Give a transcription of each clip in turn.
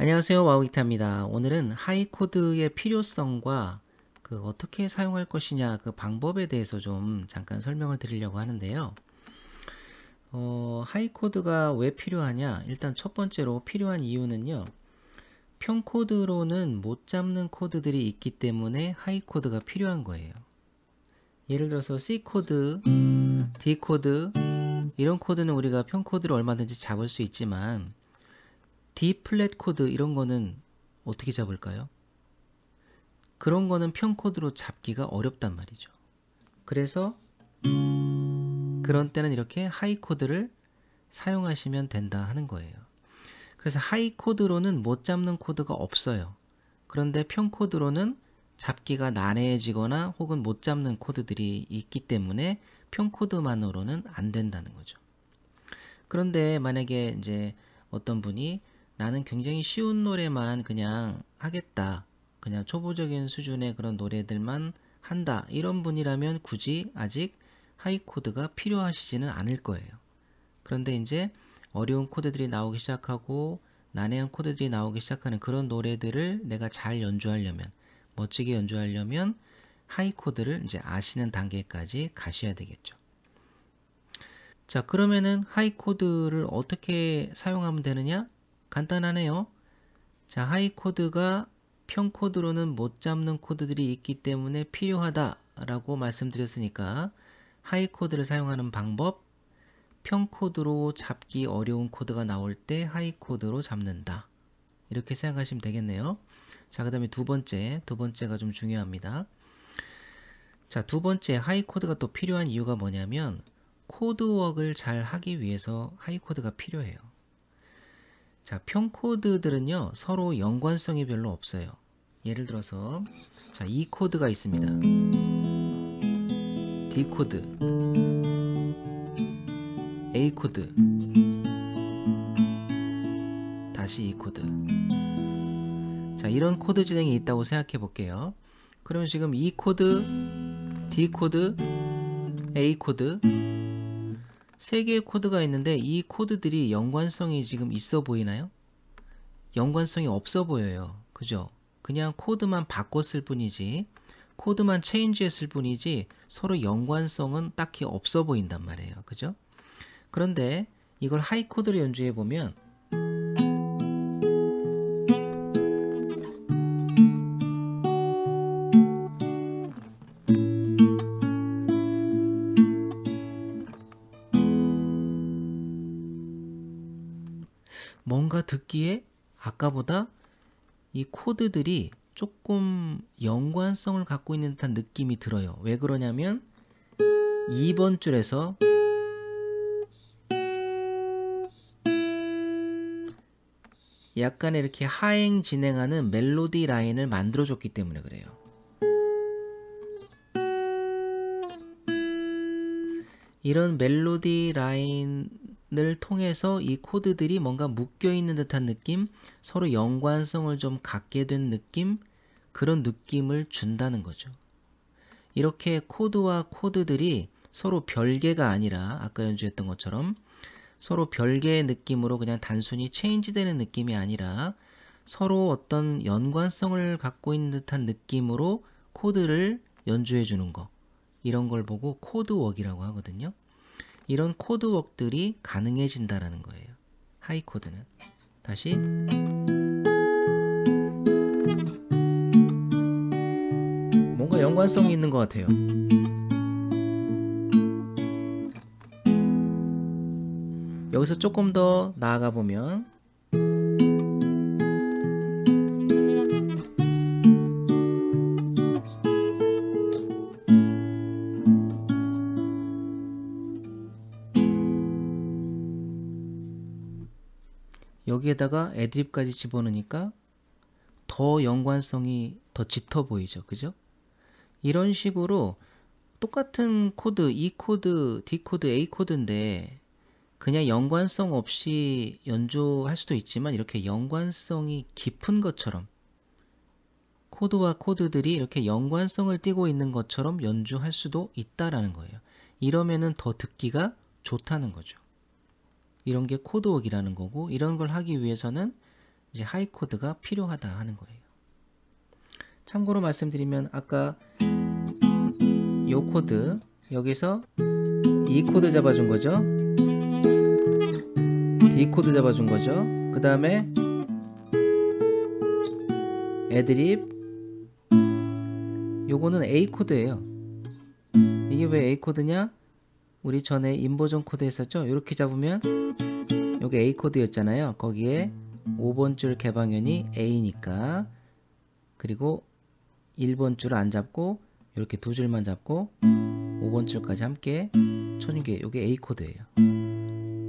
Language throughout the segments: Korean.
안녕하세요 와우기타입니다. 오늘은 하이코드의 필요성과 그 어떻게 사용할 것이냐 그 방법에 대해서 좀 잠깐 설명을 드리려고 하는데요. 어, 하이코드가 왜 필요하냐? 일단 첫 번째로 필요한 이유는요. 평코드로는 못 잡는 코드들이 있기 때문에 하이코드가 필요한 거예요. 예를 들어서 C코드, D코드 이런 코드는 우리가 평코드로 얼마든지 잡을 수 있지만 D 플랫 코드 이런 거는 어떻게 잡을까요? 그런 거는 평코드로 잡기가 어렵단 말이죠. 그래서 그런 때는 이렇게 하이 코드를 사용하시면 된다 하는 거예요. 그래서 하이 코드로는 못 잡는 코드가 없어요. 그런데 평코드로는 잡기가 난해해지거나 혹은 못 잡는 코드들이 있기 때문에 평코드만으로는 안 된다는 거죠. 그런데 만약에 이제 어떤 분이 나는 굉장히 쉬운 노래만 그냥 하겠다. 그냥 초보적인 수준의 그런 노래들만 한다. 이런 분이라면 굳이 아직 high 코드가 필요하시지는 않을 거예요. 그런데 이제 어려운 코드들이 나오기 시작하고 난해한 코드들이 나오기 시작하는 그런 노래들을 내가 잘 연주하려면 멋지게 연주하려면 high 코드를 이제 아시는 단계까지 가셔야 되겠죠. 자, 그러면은 high 코드를 어떻게 사용하면 되느냐? 간단하네요. 자, high 코드가 평 코드로는 못 잡는 코드들이 있기 때문에 필요하다라고 말씀드렸으니까 high 코드를 사용하는 방법 평 코드로 잡기 어려운 코드가 나올 때 high 코드로 잡는다. 이렇게 생각하시면 되겠네요. 자, 그 다음에 두 번째, 두 번째가 좀 중요합니다. 자, 두 번째 high 코드가 또 필요한 이유가 뭐냐면 코드 work을 잘 하기 위해서 high 코드가 필요해요. 자, 평코드들은요, 서로 연관성이 별로 없어요. 예를 들어서, 자, E 코드가 있습니다. D 코드, A 코드, 다시 E 코드. 자, 이런 코드 진행이 있다고 생각해 볼게요. 그럼 지금 E 코드, D 코드, A 코드, 세 개의 코드가 있는데 이 코드들이 연관성이 지금 있어 보이나요? 연관성이 없어 보여요. 그죠? 그냥 코드만 바꿨을 뿐이지 코드만 체인지했을 뿐이지 서로 연관성은 딱히 없어 보인단 말이에요. 그죠? 그런데 이걸 high 코드로 연주해 보면 듣기에 아까보다 이 코드들이 조금 연관성을 갖고 있는 듯한 느낌이 들어요. 왜 그러냐면 2번 줄에서 약간 이렇게 하행 진행하는 멜로디 라인을 만들어줬기 때문에 그래요. 이런 멜로디 라인 을 통해서 이 코드들이 뭔가 묶여 있는 듯한 느낌, 서로 연관성을 좀 갖게 된 느낌, 그런 느낌을 준다는 거죠. 이렇게 코드와 코드들이 서로 별개가 아니라 아까 연주했던 것처럼 서로 별개의 느낌으로 그냥 단순히 체인지 되는 느낌이 아니라 서로 어떤 연관성을 갖고 있는 듯한 느낌으로 코드를 연주해 주는 거. 이런 걸 보고 코드 work이라고 하거든요. 이런 코드 work들이 가능해진다라는 거예요. high 코드는. 다시 뭔가 연관성이 있는 것 같아요. 여기서 조금 더 나아가 보면 여기에다가 애드립까지 집어넣으니까 더 연관성이 더 짙어 보이죠. 그죠? 이런 식으로 똑같은 코드, E 코드, D 코드, A 코드인데 그냥 연관성 없이 연주할 수도 있지만 이렇게 연관성이 깊은 것처럼 코드와 코드들이 이렇게 연관성을 띠고 있는 것처럼 연주할 수도 있다라는 거예요. 이러면은 더 듣기가 좋다는 거죠. 이런 게 코드 work이라는 거고 이런 걸 하기 위해서는 이제 high 코드가 필요하다 하는 거예요. 참고로 말씀드리면 아까 요 코드 여기서 E 코드 잡아준 거죠. D 코드 잡아준 거죠. 그 다음에 애드립 요거는 A 코드예요. 이게 왜 A 코드냐? 우리 전에 inversion 코드 했었죠? 이렇게 잡으면 여기 A 코드였잖아요. 거기에 5번 줄 개방현이 A니까 그리고 1번 줄을 안 잡고 이렇게 두 줄만 잡고 5번 줄까지 함께 쳐준 게 이게 A 코드예요.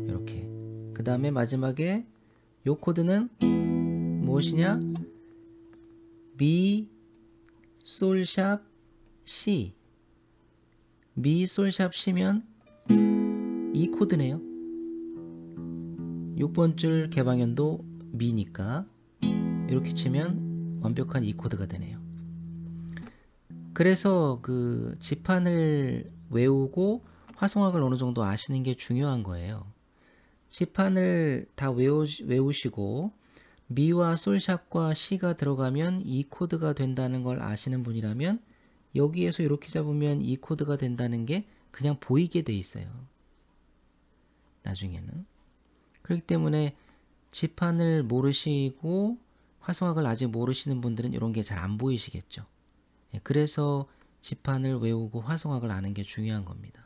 이렇게 그 다음에 마지막에 요 코드는 무엇이냐? 미 솔샵 C 미 솔샵 C면 이 코드네요. 6번 줄 개방현도 미니까 이렇게 치면 완벽한 이 코드가 되네요. 그래서 그 지판을 외우고 화성학을 어느 정도 아시는 게 중요한 거예요. 지판을 다 외우, 외우시고 미와 솔샵과 C가 들어가면 이 코드가 된다는 걸 아시는 분이라면 여기에서 이렇게 잡으면 이 코드가 된다는 게 그냥 보이게 돼 있어요. 나중에는. 그렇기 때문에 지판을 모르시고 화성학을 아직 모르시는 분들은 이런 게 잘 안 보이시겠죠. 예, 그래서 지판을 외우고 화성학을 아는 게 중요한 겁니다.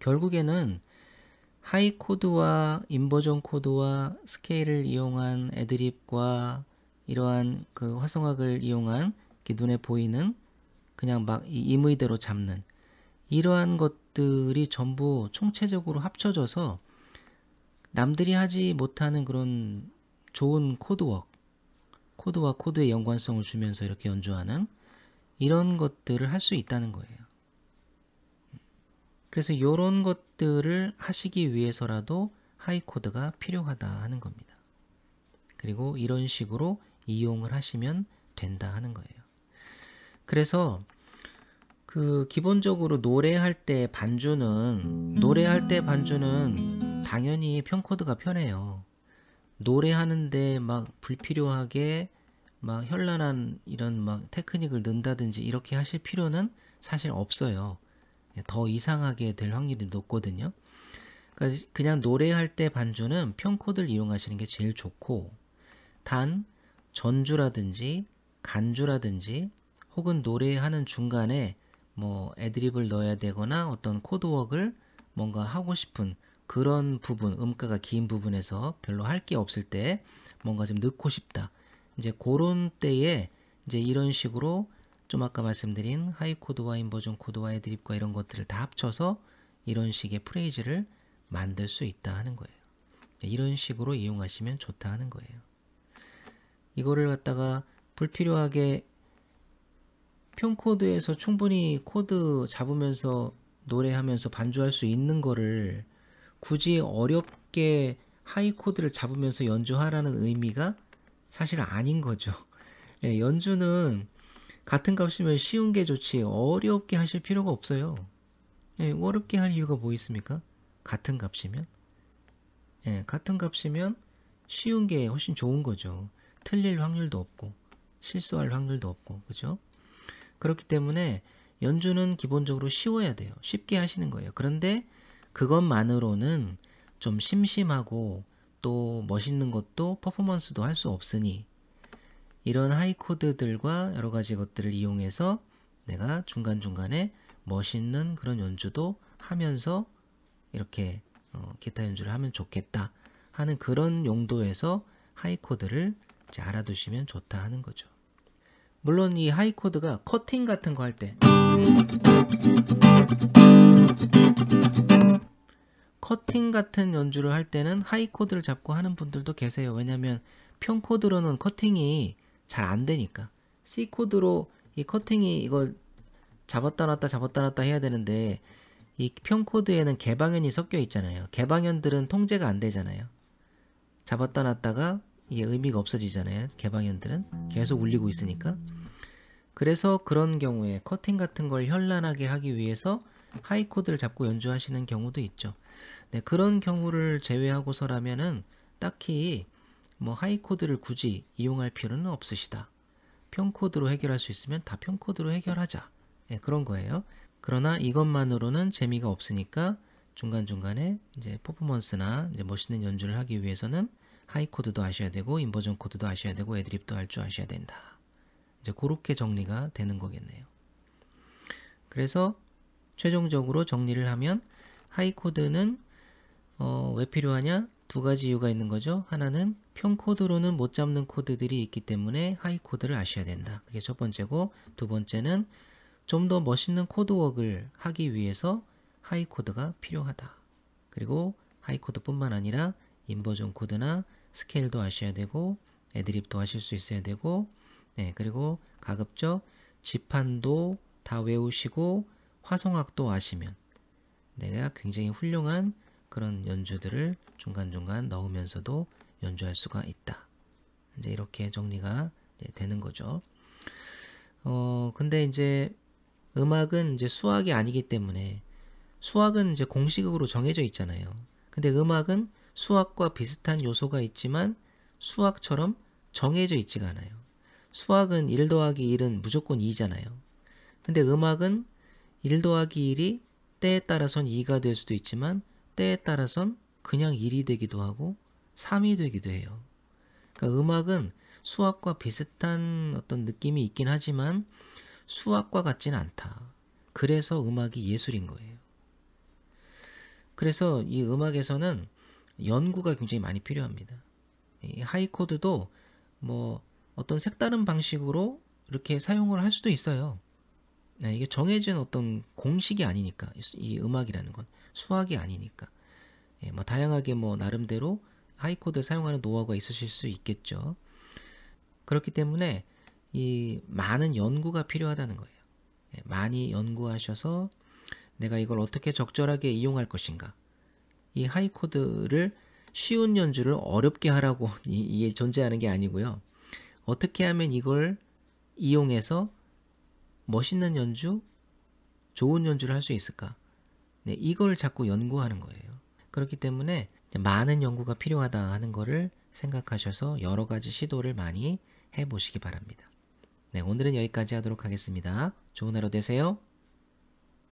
결국에는 high 코드와 inversion 코드와 스케일을 이용한 애드립과 이러한 그 화성학을 이용한 눈에 보이는 그냥 막 임의대로 잡는 이러한 것들이 전부 총체적으로 합쳐져서 남들이 하지 못하는 그런 좋은 코드 work, 코드와 코드의 연관성을 주면서 이렇게 연주하는 이런 것들을 할 수 있다는 거예요. 그래서 이런 것들을 하시기 위해서라도 high 코드가 필요하다 하는 겁니다. 그리고 이런 식으로 이용을 하시면 된다 하는 거예요. 그래서 그 기본적으로 노래할 때 반주는 노래할 때 반주는 당연히 평코드가 편해요. 노래하는데 막 불필요하게 막 현란한 이런 막 테크닉을 넣는다든지 이렇게 하실 필요는 사실 없어요. 더 이상하게 될 확률이 높거든요. 그러니까 그냥 노래할 때 반주는 편코드를 이용하시는 게 제일 좋고 단 전주라든지 간주라든지 혹은 노래하는 중간에 뭐 애드립을 넣어야 되거나 어떤 코드웍을 뭔가 하고 싶은 그런 부분, 음가가 긴 부분에서 별로 할 게 없을 때 뭔가 좀 넣고 싶다. 이제 그런 때에 이제 이런 식으로 좀 아까 말씀드린 high 코드와 inversion 코드와 애드립과 이런 것들을 다 합쳐서 이런 식의 프레이즈를 만들 수 있다 하는 거예요. 이런 식으로 이용하시면 좋다 하는 거예요. 이거를 갖다가 불필요하게 평코드에서 충분히 코드 잡으면서 노래하면서 반주할 수 있는 거를 굳이 어렵게 high 코드를 잡으면서 연주하라는 의미가 사실 아닌 거죠. 예, 연주는 같은 값이면 쉬운 게 좋지 어렵게 하실 필요가 없어요. 예, 어렵게 할 이유가 뭐 있습니까? 같은 값이면 예, 같은 값이면 쉬운 게 훨씬 좋은 거죠. 틀릴 확률도 없고 실수할 확률도 없고 그죠? 그렇기 때문에 연주는 기본적으로 쉬워야 돼요. 쉽게 하시는 거예요. 그런데 그것만으로는 좀 심심하고 또 멋있는 것도 퍼포먼스도 할 수 없으니 이런 high 코드들과 여러 가지 것들을 이용해서 내가 중간중간에 멋있는 그런 연주도 하면서 이렇게 어, 기타 연주를 하면 좋겠다 하는 그런 용도에서 high 코드를 알아두시면 좋다 하는 거죠. 물론 이 high 코드가 커팅 같은 거 할 때 커팅 같은 연주를 할 때는 high 코드를 잡고 하는 분들도 계세요. 왜냐하면 평 코드로는 커팅이 잘 안 되니까 C 코드로 이 커팅이 이걸 잡았다 놨다 잡았다 놨다 해야 되는데 이 평 코드에는 개방현이 섞여 있잖아요. 개방현들은 통제가 안 되잖아요. 잡았다 놨다가 이게 의미가 없어지잖아요. 개방현들은 계속 울리고 있으니까. 그래서 그런 경우에 커팅 같은 걸 현란하게 하기 위해서 high 코드를 잡고 연주하시는 경우도 있죠. 네, 그런 경우를 제외하고서라면은 딱히 뭐 high 코드를 굳이 이용할 필요는 없으시다. 평 코드로 해결할 수 있으면 다 평 코드로 해결하자. 예, 그런 거예요. 그러나 이것만으로는 재미가 없으니까 중간중간에 이제 퍼포먼스나 이제 멋있는 연주를 하기 위해서는 high 코드도 아셔야 되고 inversion 코드도 아셔야 되고 애드립도 할 줄 아셔야 된다. 이제 그렇게 정리가 되는 거겠네요. 그래서 최종적으로 정리를 하면 high 코드는 어, 왜 필요하냐? 두 가지 이유가 있는 거죠. 하나는 평 코드로는 못 잡는 코드들이 있기 때문에 high 코드를 아셔야 된다. 그게 첫 번째고 두 번째는 좀 더 멋있는 코드웍을 하기 위해서 high 코드가 필요하다. 그리고 high 코드뿐만 아니라 inversion 코드나 스케일도 아셔야 되고 애드립도 하실 수 있어야 되고 네, 그리고 가급적 지판도 다 외우시고 화성학도 아시면 내가 굉장히 훌륭한 그런 연주들을 중간중간 넣으면서도 연주할 수가 있다. 이제 이렇게 정리가 되는 거죠. 어, 근데 이제 음악은 이제 수학이 아니기 때문에 수학은 이제 공식으로 정해져 있잖아요. 근데 음악은 수학과 비슷한 요소가 있지만 수학처럼 정해져 있지가 않아요. 수학은 1 더하기 1은 무조건 2잖아요. 근데 음악은 1 더하기 1이 때에 따라선 2가 될 수도 있지만 때에 따라선 그냥 1이 되기도 하고 3이 되기도 해요. 그러니까 음악은 수학과 비슷한 어떤 느낌이 있긴 하지만 수학과 같지는 않다. 그래서 음악이 예술인 거예요. 그래서 이 음악에서는 연구가 굉장히 많이 필요합니다. 이 high 코드도 뭐 어떤 색다른 방식으로 이렇게 사용을 할 수도 있어요. 네, 이게 정해진 어떤 공식이 아니니까 이 음악이라는 건 수학이 아니니까 예, 뭐 다양하게 뭐 나름대로 high 코드 사용하는 노하우가 있으실 수 있겠죠. 그렇기 때문에 이 많은 연구가 필요하다는 거예요. 예, 많이 연구하셔서 내가 이걸 어떻게 적절하게 이용할 것인가. 이 하이 코드를 쉬운 연주를 어렵게 하라고 이게 존재하는 게 아니고요. 어떻게 하면 이걸 이용해서 멋있는 연주, 좋은 연주를 할 수 있을까? 네, 이걸 자꾸 연구하는 거예요. 그렇기 때문에 많은 연구가 필요하다 하는 거를 생각하셔서 여러 가지 시도를 많이 해보시기 바랍니다. 네, 오늘은 여기까지 하도록 하겠습니다. 좋은 하루 되세요.